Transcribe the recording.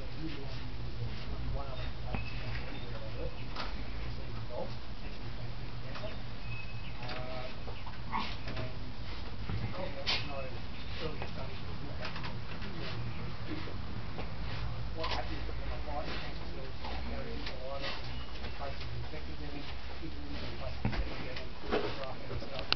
like the usual one.